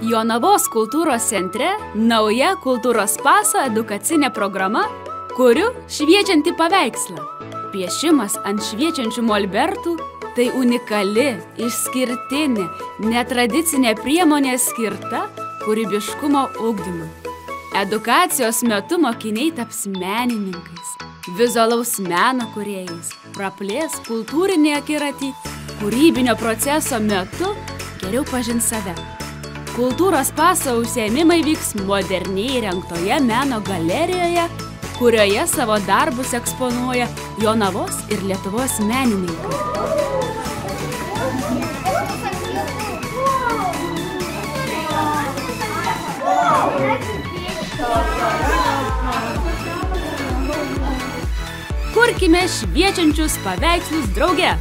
Jonavos kultūros centre nauja kultūros paso edukacinė programa Kuriu šviečiantį paveikslą. Piešimas ant šviečiančių molbertų - tai unikali, išskirtinė, netradicinė priemonė skirta kūrybiškumo ugdymui. Edukacijos metu mokiniai taps menininkais, vizualaus meno kuriejais, praplės kultūrinį akiratį, kūrybinio proceso metu geriau pažins save. Kultūros paso užsiemimai vyks moderniai įrengtoje meno galerijoje, kurioje savo darbus eksponuoja Jonavos ir Lietuvos menininkai. Kurkime šviečiančius paveikslus drauge.